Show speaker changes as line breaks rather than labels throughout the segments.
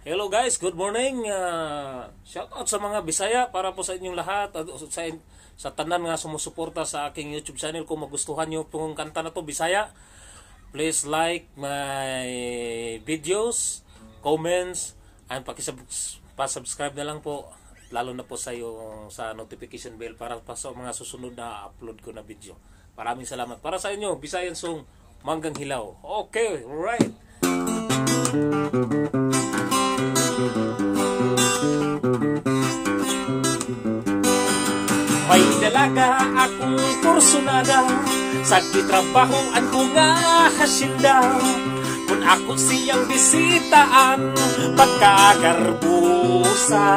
Hello guys, good morning. Uh, shout out sa mga Bisaya para po sa inyong lahat at sa sa tanan nga sumusuporta sa aking YouTube channel kung magustuhan niyo tong kanta na to Bisaya. Please like my videos, comments, and pa-subscribe na lang po lalo na po sa yung sa notification bell para pa sa mga susunod na upload ko na video. Maraming salamat. Para sa inyo, Bisayan song Manggang Hilaw. Okay, right. May dalaga akong kursunada Sa kitrabahoan ko nga hasinda Kung ako siyang bisitaan Pagkagarbusa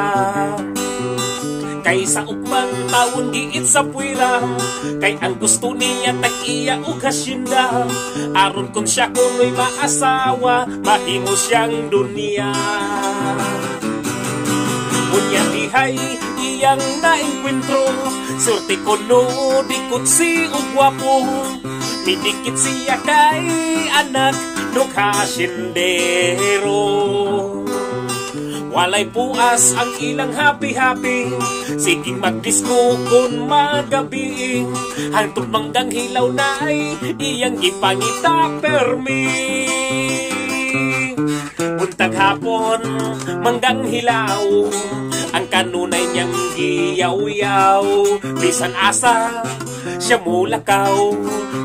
Kay sa ukman taon giit sa puwira Kay ang gusto niya tag-iya ug hasinda Aron kung siya kuno'y maasawa Mahimo siyang dunia Unya dihay iyang naenkwentro Surti ko no dikot si ugwapo. Midikit siya kay anak no kasindero Walay puas ang ilang happy-happy Sige magdisko kung magabi. Hantod manggang hilaw na ay iyang ipangita permi. Buntag hapon, manggang hilaw Ang kanunay niyang giyaw-yaw Bisan asa, siya mulakaw.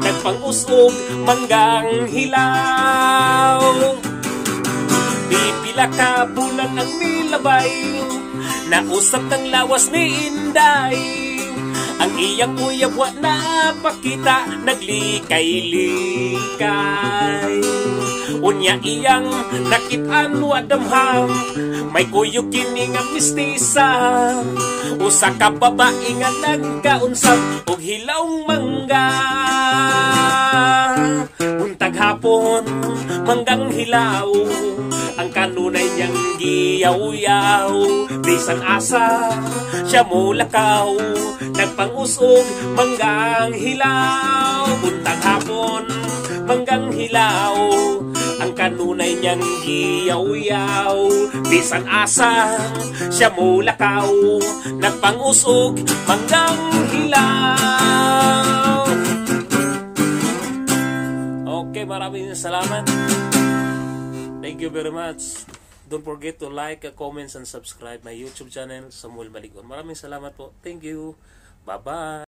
Nagpang-usog, manggang hilaw. Di ka bulan ang milabay. Nausap ng lawas ni Inday. Ang iyang uyab wa na pakita Naglikay-likay Unya iyang nakitaan wa damham May kuyog kini nga mistisa. Usa ka babae nga nagkaunsam Og hilawng mangga. Untag hapon manggang hilaw. Ang kanunay niyang giyaw-yaw. Bisan asa siya mulakaw Nagpangusog manggang hilaw. Untag hapon manggang hilaw kanunay niyang giyaw-yaw. Bisan asa siya mulakaw Nagpangusog manggang hilaw Okay, maraming salamat. Thank you very much. Don't forget to like, comment, and subscribe my YouTube channel Samuel Baligon Maraming salamat po. Thank you. Bye-bye